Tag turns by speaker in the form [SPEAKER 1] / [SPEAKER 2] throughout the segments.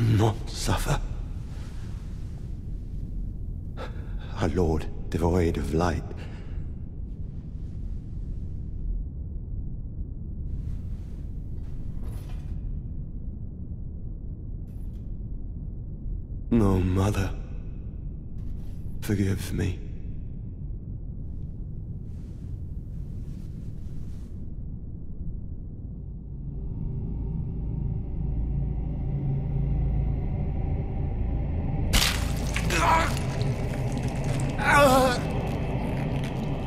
[SPEAKER 1] not suffer. Our Lord, devoid of light. No, Mother. Forgive me.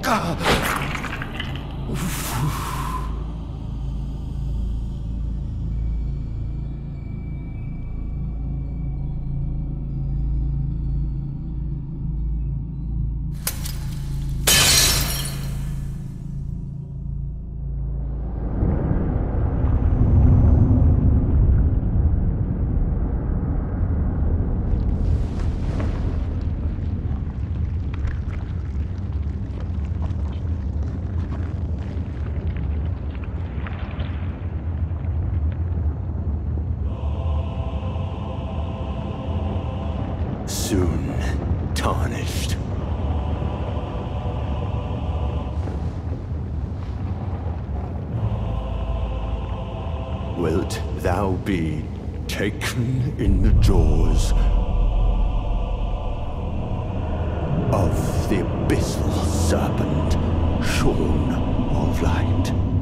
[SPEAKER 1] God. Soon tarnished. Wilt thou be taken in the jaws of the abyssal serpent, shorn of light?